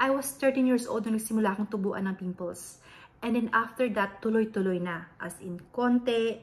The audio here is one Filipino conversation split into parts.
I was 13 years old nung nagsimula akong tubuan ng pimples. And then after that, tuloy-tuloy na. As in, konti,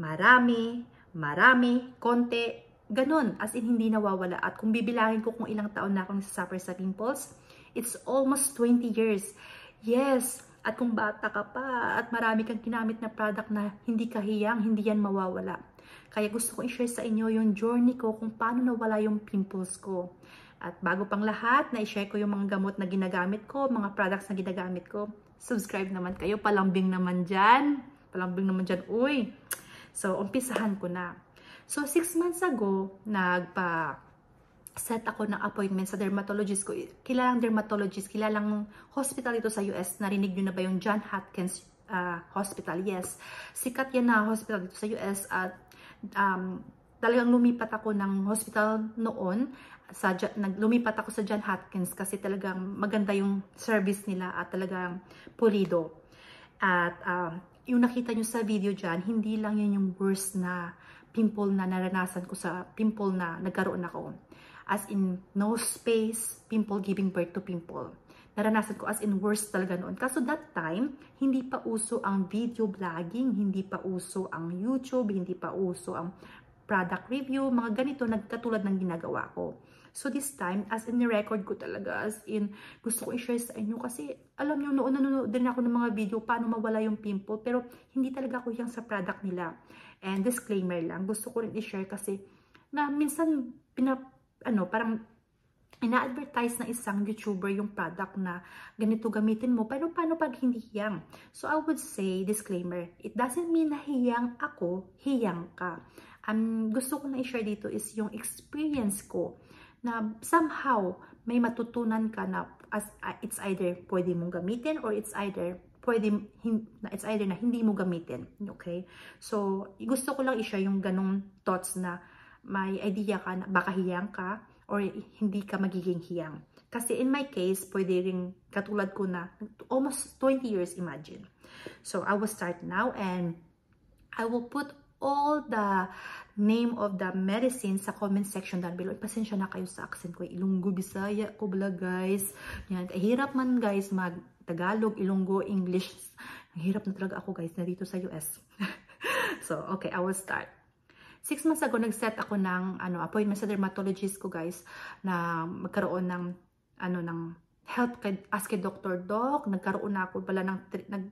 marami, marami, konti, ganun. As in, hindi nawawala. At kung bibilangin ko kung ilang taon na akong nasasuffer sa pimples, it's almost 20 years. Yes, at kung bata ka pa at marami kang kinamit na product na hindi kahiyang, hindi yan mawawala. Kaya gusto ko i-share sa inyo yung journey ko kung paano nawala yung pimples ko. At bago pang lahat, na-share ko yung mga gamot na ginagamit ko, mga products na ginagamit ko. Subscribe naman kayo, palambing naman dyan. Palambing naman dyan, uy. So, umpisahan ko na. So, six months ago, nagpa set ako ng appointment sa dermatologist ko. Kilalang dermatologist, kilalang hospital ito sa US. Narinig nyo na ba yung John Hopkins uh, Hospital? Yes. Sikat yan na hospital dito sa US at um, talagang lumipat ako ng hospital noon sa lumipat ako sa John Hopkins kasi talagang maganda yung service nila at talagang pulido. At um, yung nakita nyo sa video dyan, hindi lang yan yung worst na pimple na naranasan ko sa pimple na nagkaroon ako. As in, no space, pimple giving birth to pimple. Naranasan ko as in worst talaga noon. Kaso that time, hindi pa uso ang video vlogging, hindi pa uso ang YouTube, hindi pa uso ang product review, mga ganito, nagkatulad ng ginagawa ko. So this time, as in record ko talaga, as in gusto ko i-share sa inyo kasi alam nyo noon nanonood din ako ng mga video paano mawala yung pimple pero hindi talaga ako yung sa product nila. And disclaimer lang, gusto ko rin i-share kasi na minsan pinap ano, parang ina-advertise ng isang YouTuber yung product na ganito gamitin mo, pero paano pag hindi hiyang? So, I would say, disclaimer, it doesn't mean na hiyang ako, hiyang ka. Um, gusto ko na i-share dito is yung experience ko na somehow may matutunan ka na as, uh, it's either pwede mong gamitin or it's either pwede hin, it's either na hindi mo gamitin. Okay? So, gusto ko lang i-share yung ganong thoughts na may idea ka na baka hiyang ka or hindi ka magiging hiyang. Kasi in my case, pwede rin katulad ko na almost 20 years imagine. So, I will start now and I will put all the name of the medicine sa comment section down below. Pasensya na kayo sa accent ko. Ilunggo, Bisaya ko bala guys. Yan, hirap man guys mag Tagalog, Ilonggo, English. Hirap na talaga ako guys na dito sa US. so, okay, I will start. Six months ago, nag-set ako ng ano, appointment sa dermatologist ko guys na magkaroon ng ano ng health kay, ask kay Dr. Doc. Nagkaroon na ako pala ng nag,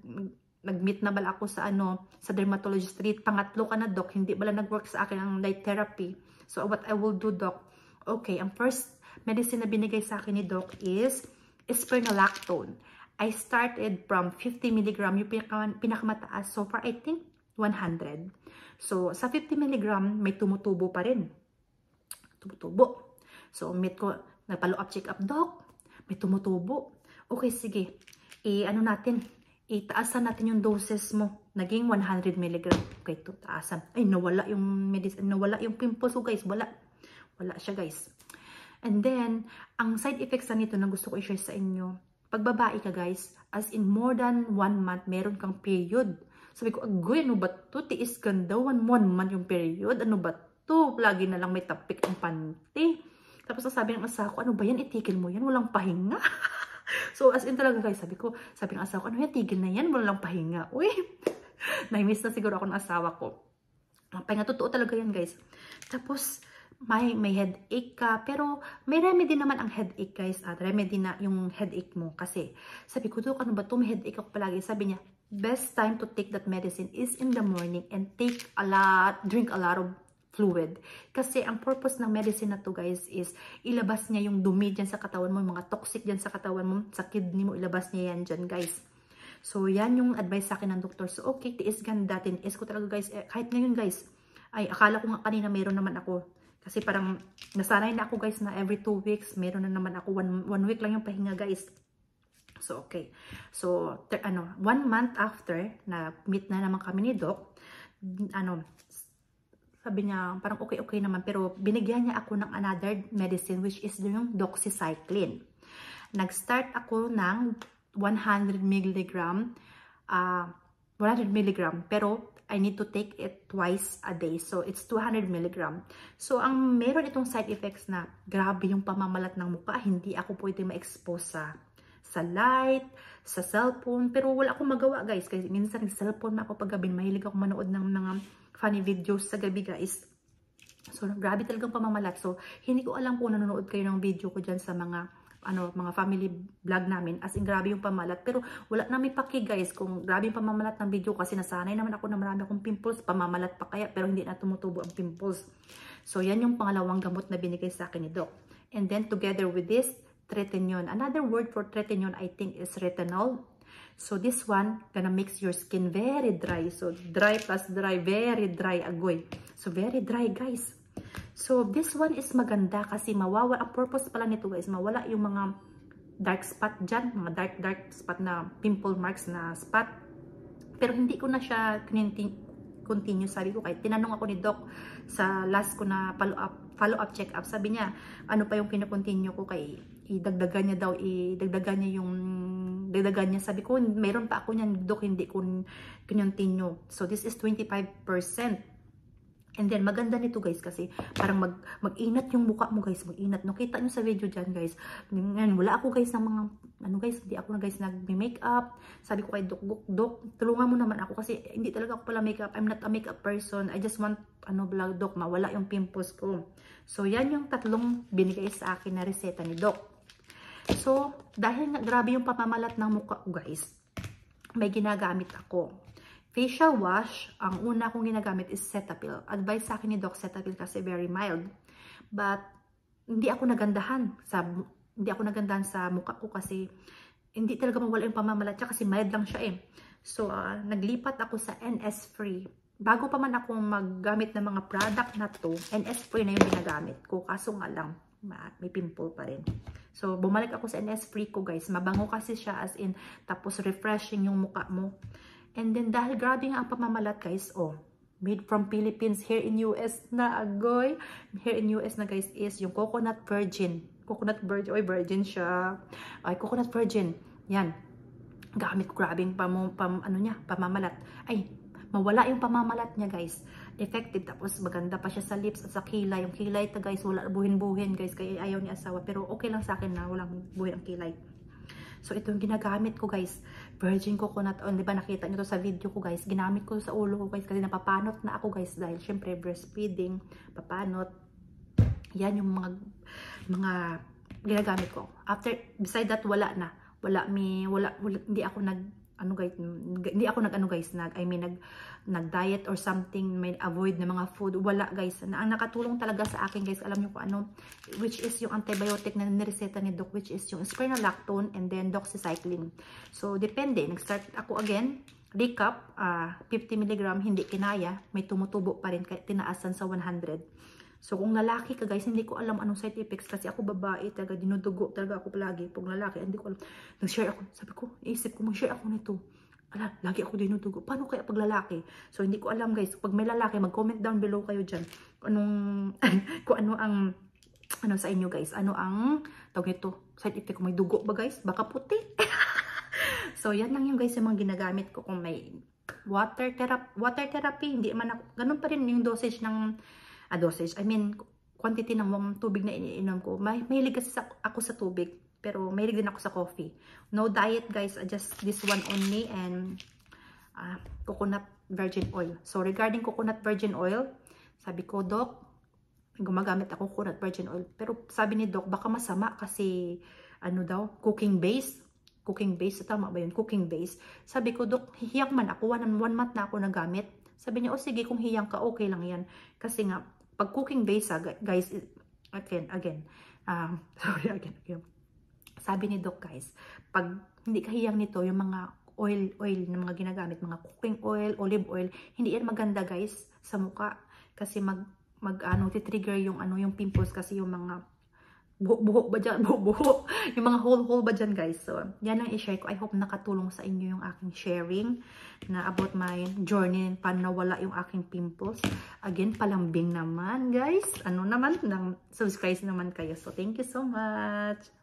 nag-meet na bala ako sa ano sa dermatologist. Street pangatlo ka na doc. Hindi bala nag-work sa akin ang light therapy. So what I will do doc? Okay ang first medicine na binigay sa akin ni doc is spironolactone I started from 50 mg yung pinakamataas. So far I think 100 so sa 50 mg may tumutubo pa rin. Tumutubo. So meet ko nagpalo up check up doc. May tumutubo. Okay sige. Eh ano natin itaasan natin yung doses mo. Naging 100 mg. Okay, to taasan. Ay, nawala yung medicine, nawala yung pimples ko guys. Wala. Wala siya guys. And then, ang side effects na nito na gusto ko i-share sa inyo. Pag babae ka guys, as in more than one month, meron kang period. Sabi ko, agoy, ano ba to? Tiis ganda, one, one month yung period. Ano ba to? Lagi na lang may tapik ang panty. Tapos sabi ng asawa ko, ano ba yan? Itigil mo yan. Walang pahinga. So, as in talaga guys, sabi ko, sabi ng asawa ko, ano yan, tigil na yan, wala lang pahinga. Uy, na-miss na siguro ako ng asawa ko. Ang pahinga, totoo talaga yan guys. Tapos, may, may headache ka, pero may remedy naman ang headache guys, at remedy na yung headache mo. Kasi, sabi ko, Dok, ano ba to? May headache ako palagi. Sabi niya, best time to take that medicine is in the morning and take a lot, drink a lot of fluid. Kasi ang purpose ng medicine na to guys is ilabas niya yung dumi dyan sa katawan mo, yung mga toxic dyan sa katawan mo, sa kidney mo, ilabas niya yan dyan guys. So yan yung advice sa akin ng doktor. So okay, tiis ganda, tiniis ko talaga guys. Eh, kahit ngayon guys, ay akala ko nga kanina meron naman ako. Kasi parang nasanay na ako guys na every two weeks, meron na naman ako. One, one week lang yung pahinga guys. So, okay. So, ano, one month after na meet na naman kami ni Doc, ano, sabi niya, parang okay-okay naman. Pero binigyan niya ako ng another medicine which is yung doxycycline. Nag-start ako ng 100 mg, uh, 100 mg, pero I need to take it twice a day. So, it's 200 mg. So, ang meron itong side effects na grabe yung pamamalat ng mukha. Hindi ako pwede ma-expose sa sa light, sa cellphone. Pero wala akong magawa guys. Kasi minsan cellphone na ako pag. Mahilig ako manood ng mga funny videos sa gabi guys. So, grabe talagang pamamalat. So, hindi ko alam kung nanonood kayo ng video ko dyan sa mga ano, mga family vlog namin. As in, grabe yung pamalat. Pero wala namin paki guys kung grabe yung pamamalat ng video kasi nasanay naman ako na marami akong pimples. Pamamalat pa kaya pero hindi na tumutubo ang pimples. So, yan yung pangalawang gamot na binigay sa akin ni Doc. And then, together with this, tretinoin. Another word for tretinoin, I think, is retinol. So, this one, gonna makes your skin very dry. So, dry plus dry, very dry agoy. So, very dry, guys. So, this one is maganda kasi mawawala. Ang purpose pala nito guys, mawala yung mga dark spot dyan. Mga dark, dark spot na pimple marks na spot. Pero hindi ko na siya continue. Sabi ko kahit tinanong ako ni Doc sa last ko na follow up, follow up check up. Sabi niya, ano pa yung kinocontinue ko kay idagdagan niya daw, idagdagan niya yung dagdagan niya. Sabi ko, meron pa ako niyan, Doc, hindi ko continue. So, this is 25%. And then, maganda nito guys kasi parang mag, mag-inat yung mukha mo guys. Mag-inat. No, kita nyo sa video dyan guys. Ngayon, wala ako guys ng mga, ano guys, hindi ako na guys nag-makeup. Sabi ko kay Dok, Dok, Dok, tulungan mo naman ako kasi hindi talaga ako pala makeup. I'm not a makeup person. I just want, ano, vlog, Dok, mawala yung pimples ko. So, yan yung tatlong binigay sa akin na reseta ni Dok. So, dahil grabe yung pamamalat ng mukha ko guys, may ginagamit ako. Facial wash, ang una kong ginagamit is Cetaphil. Advice sa akin ni Doc Cetaphil kasi very mild. But, hindi ako nagandahan sa hindi ako nagandahan sa mukha ko kasi hindi talaga mawala yung pamamalat siya kasi mild lang siya eh. So, uh, naglipat ako sa NS Free. Bago pa man ako maggamit ng mga product na to, NS Free na yung ginagamit ko. Kaso nga lang, may pimple pa rin. So, bumalik ako sa NS Free ko guys. Mabango kasi siya as in, tapos refreshing yung mukha mo. And then, dahil grabe nga ang pamamalat, guys, oh, made from Philippines, here in US na, agoy. Here in US na, guys, is yung coconut virgin. Coconut virgin, oy, virgin siya. Ay, coconut virgin. Yan. Gamit ko, grabe yung pam, pam, ano niya, pamamalat. Ay, mawala yung pamamalat niya, guys. Effective. Tapos, maganda pa siya sa lips at sa kilay. Yung kilay ta, guys, wala buhin-buhin, guys. Kaya ayaw ni asawa. Pero, okay lang sa akin na walang buhin ang kilay. So, ito yung ginagamit ko, guys. Virgin coconut oil. Di ba nakita nyo to sa video ko, guys? Ginamit ko sa ulo ko, guys. Kasi napapanot na ako, guys. Dahil, syempre, breastfeeding, papanot. Yan yung mga, mga ginagamit ko. After, beside that, wala na. Wala, may, wala, wala hindi ako nag, ano guys, hindi ako nag ano guys, nag I mean nag nag diet or something, may avoid na mga food. Wala guys. Na, ang nakatulong talaga sa akin guys, alam niyo kung ano, which is yung antibiotic na nireseta ni doc, which is yung spironolactone and then doxycycline. So depende, nag-start ako again, recap, uh, 50 mg hindi kinaya, may tumutubo pa rin, tinaasan sa 100. So, kung lalaki ka guys, hindi ko alam anong side effects kasi ako babae talaga, dinudugo talaga ako palagi. Pag lalaki, hindi ko alam. Nag-share ako, sabi ko, isip ko, mag-share ako nito. Ala, lagi ako dinudugo. Paano kaya pag lalaki? So, hindi ko alam guys. Pag may lalaki, mag-comment down below kayo dyan. Anong, kung ano ang, ano sa inyo guys. Ano ang, tawag ito, side effect ko may dugo ba guys? Baka puti. so, yan lang yung guys yung mga ginagamit ko kung may water therapy, water therapy, hindi man ako, ganun pa rin yung dosage ng a dosage. I mean, quantity ng tubig na iniinom ko. May, mahilig kasi sa, ako sa tubig. Pero mahilig din ako sa coffee. No diet guys, just this one only and uh, coconut virgin oil. So regarding coconut virgin oil, sabi ko, Doc, gumagamit ako coconut virgin oil. Pero sabi ni Doc, baka masama kasi ano daw, cooking base. Cooking base, tama ba yun? Cooking base. Sabi ko, Doc, hiyang man ako. One, one month na ako nagamit. Sabi niya, oh sige, kung hiyang ka, okay lang yan. Kasi nga, pag cooking base, ah, guys, again, again, um, sorry, again, again. Sabi ni Doc, guys, pag hindi kahiyang nito, yung mga oil, oil na mga ginagamit, mga cooking oil, olive oil, hindi yan maganda, guys, sa muka. Kasi mag, mag, ano, titrigger yung, ano, yung pimples kasi yung mga buhok-buhok ba dyan? Buhok-buhok. Yung mga hole-hole ba dyan, guys? So, yan ang i-share ko. I hope nakatulong sa inyo yung aking sharing na about my journey paano nawala yung aking pimples. Again, palambing naman, guys. Ano naman? Nang subscribe naman kayo. So, thank you so much.